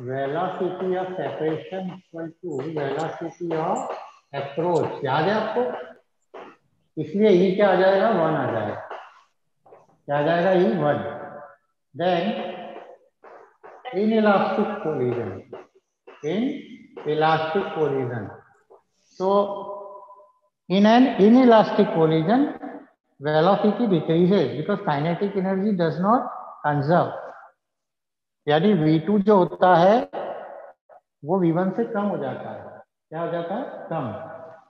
Velocity of separation equal to velocity of approach याद है आपको? इसलिए ई e क्या आ जाएगा? वन आ जाएगा। क्या आ जाएगा? E one then in elastic collision in elastic collision so, in an inelastic collision, velocity decreases because kinetic energy does not conserve. यानी V2 जो होता है, वो V1 से कम हो जाता है। क्या हो जाता है? कम।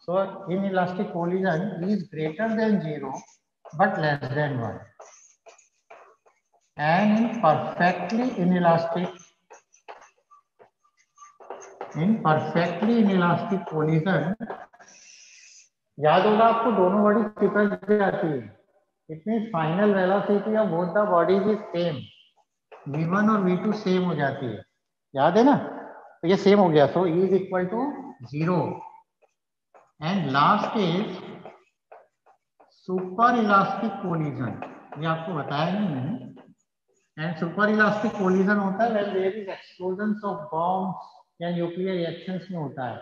So inelastic collision is greater than zero but less than one and in perfectly inelastic in perfectly inelastic collision याद होगा आपको दोनों बॉडी जाती है। It final velocity of both the bodies is same v1 और v2 सेम हो जाती है। याद है ना? तो ये सेम हो गया। So e is equal to zero and last is super elastic collision ये आपको बताया नहीं मैंने। एंड सुपर इलास्टिक कोलिजन होता है when there is explosion of bombs या न्यूक्लियर रिएक्शंस में होता है।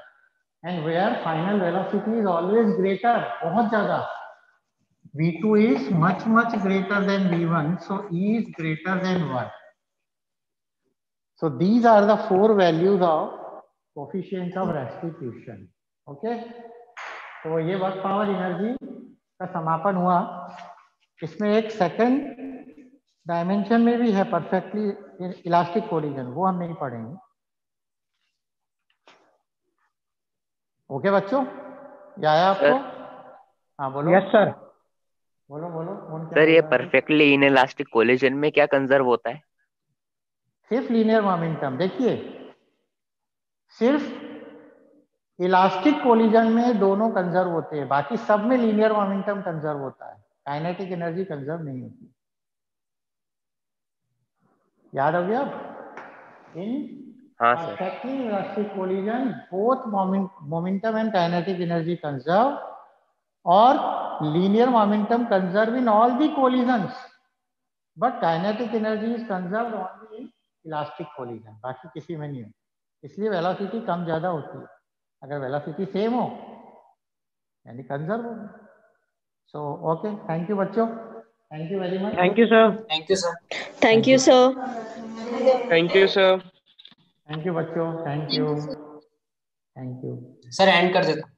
And where final velocity is always greater बहुत ज़्यादा। V2 is much much greater than v1 so e is greater than 1 so these are the four values of coefficient of restitution. Okay? तो ये work power energy का समापन हुआ। इसमें एक second dimension में भी है परफेक्टली इलास्टिक कोलिजन वो हम नहीं पढ़ेंगे। ओके बच्चों? या आया आपको? हाँ बोलो। यस सर बोलो बोलो सर ये परफेक्टली इन इलास्टिक कोलिजन में क्या कंजर्व होता है? सिर्फ़ लीनियर मोमेंटम देखिए। सिर्फ़ इलास्टिक कोलिजन में दोनों कंजर्व होते हैं बाकी सब में लीनियर मोमेंटम कंजर्व होता है। काइनेटिक एनर्जी कंजर्व नहीं होती। याद हो गया? In elastic collision both momentum and kinetic energy conserve और linear momentum conserve in all the collision but kinetic energy is conserve only in elastic collision. बाकी किसी में नहीं हो इसलिए वेलोसिटी कम ज़्यादा होती है। अगर वेलोसिटी सेम हो यानी कंजर्व हो सो ओके थैंक यू बच्चों। Thank you very much thank you sir thank you sir thank you sir thank you sir thank you बच्चों। Thank you thank you sir and कर देता